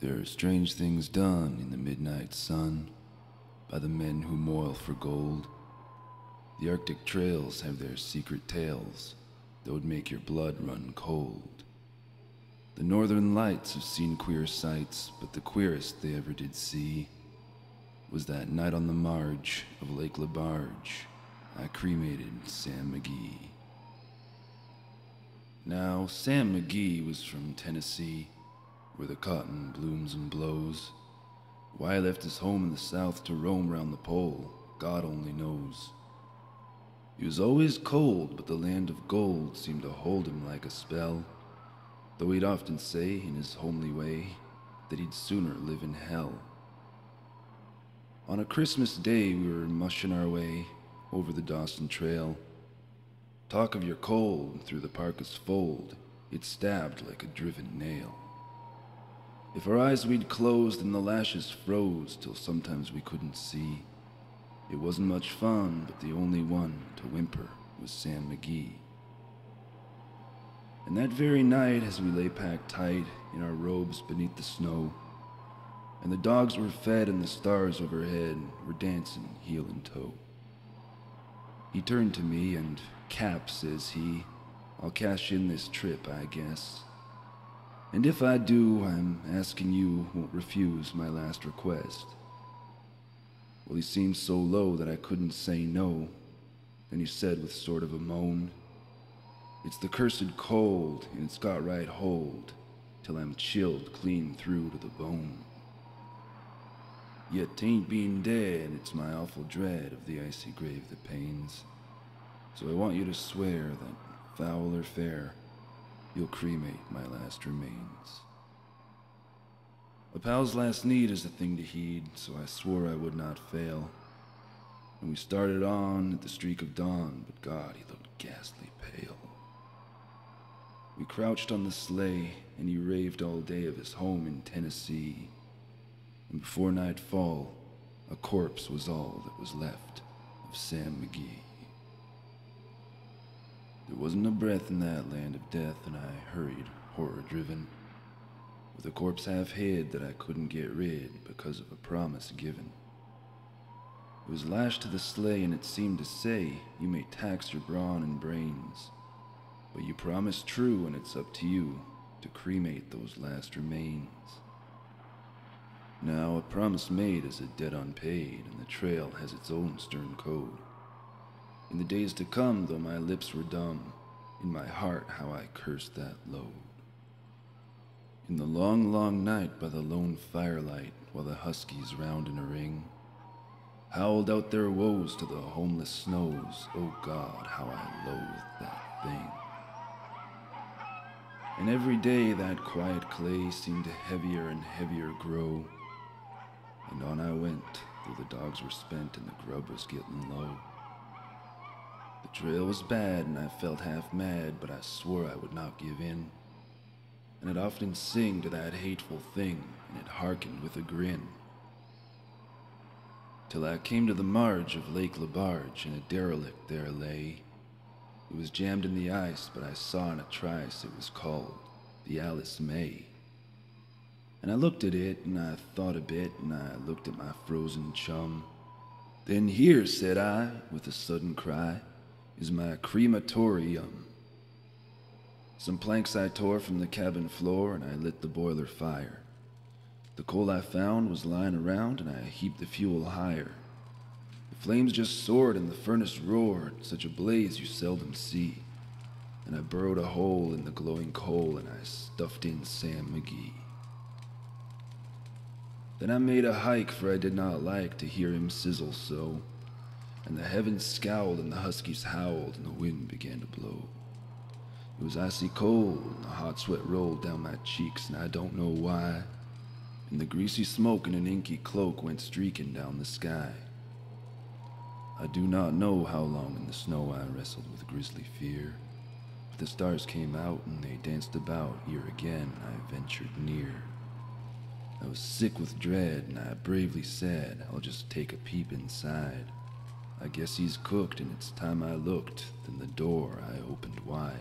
There are strange things done in the midnight sun by the men who moil for gold. The Arctic trails have their secret tales that would make your blood run cold. The northern lights have seen queer sights, but the queerest they ever did see was that night on the marge of Lake Lebarge. I cremated Sam McGee. Now, Sam McGee was from Tennessee, where the cotton blooms and blows. Why he left his home in the south to roam round the pole, God only knows. He was always cold, but the land of gold seemed to hold him like a spell. Though he'd often say, in his homely way, that he'd sooner live in hell. On a Christmas day, we were mushing our way over the Dawson Trail. Talk of your cold through the parka's fold, it stabbed like a driven nail. If our eyes we'd closed and the lashes froze till sometimes we couldn't see, it wasn't much fun, but the only one to whimper was Sam McGee. And that very night, as we lay packed tight in our robes beneath the snow, and the dogs were fed and the stars overhead were dancing heel and toe. He turned to me and, Cap, says he, I'll cash in this trip, I guess. And if I do, I'm asking you won't refuse my last request. Well, he seemed so low that I couldn't say no. Then he said with sort of a moan, It's the cursed cold, and it's got right hold, till I'm chilled clean through to the bone. Yet tain't being dead, it's my awful dread of the icy grave that pains. So I want you to swear that, foul or fair, you'll cremate my last remains. A pal's last need is a thing to heed, so I swore I would not fail. And we started on at the streak of dawn, but God, he looked ghastly pale. We crouched on the sleigh, and he raved all day of his home in Tennessee. And before nightfall, a corpse was all that was left of Sam McGee. There wasn't a breath in that land of death, and I hurried, horror driven, with a corpse half hid that I couldn't get rid because of a promise given. It was lashed to the sleigh, and it seemed to say, You may tax your brawn and brains, but you promised true, and it's up to you to cremate those last remains. Now, a promise made is a debt unpaid, and the trail has its own stern code. In the days to come, though my lips were dumb, in my heart how I cursed that load. In the long, long night by the lone firelight, while the huskies round in a ring howled out their woes to the homeless snows, oh God, how I loathed that thing. And every day that quiet clay seemed to heavier and heavier grow, and on I went, though the dogs were spent and the grub was getting low. Trail was bad and I felt half mad, but I swore I would not give in. And I'd often sing to that hateful thing, and it hearkened with a grin. Till I came to the marge of Lake Lebarge, and a derelict there lay. It was jammed in the ice, but I saw in a trice it was called the Alice May. And I looked at it, and I thought a bit, and I looked at my frozen chum. Then here, said I, with a sudden cry, is my crematorium. Some planks I tore from the cabin floor, and I lit the boiler fire. The coal I found was lying around, and I heaped the fuel higher. The flames just soared, and the furnace roared, such a blaze you seldom see. And I burrowed a hole in the glowing coal, and I stuffed in Sam McGee. Then I made a hike, for I did not like to hear him sizzle so. And the heavens scowled, and the huskies howled, and the wind began to blow. It was icy cold, and the hot sweat rolled down my cheeks, and I don't know why. And the greasy smoke in an inky cloak went streaking down the sky. I do not know how long in the snow I wrestled with grisly fear. But the stars came out, and they danced about here again, I ventured near. I was sick with dread, and I bravely said, I'll just take a peep inside. I guess he's cooked, and it's time I looked. Then the door I opened wide.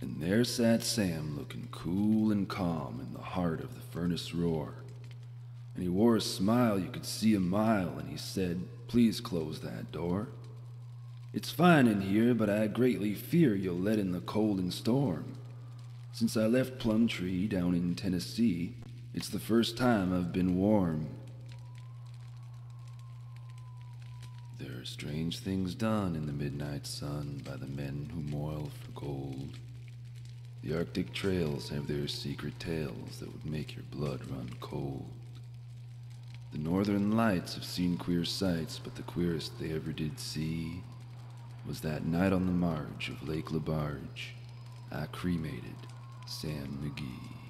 And there sat Sam looking cool and calm in the heart of the furnace roar. And he wore a smile you could see a mile, and he said, Please close that door. It's fine in here, but I greatly fear you'll let in the cold and storm. Since I left Plumtree down in Tennessee, it's the first time I've been warm. There are strange things done in the midnight sun by the men who moil for gold. The Arctic trails have their secret tales that would make your blood run cold. The northern lights have seen queer sights, but the queerest they ever did see was that night on the marge of Lake Lebarge. I cremated Sam McGee.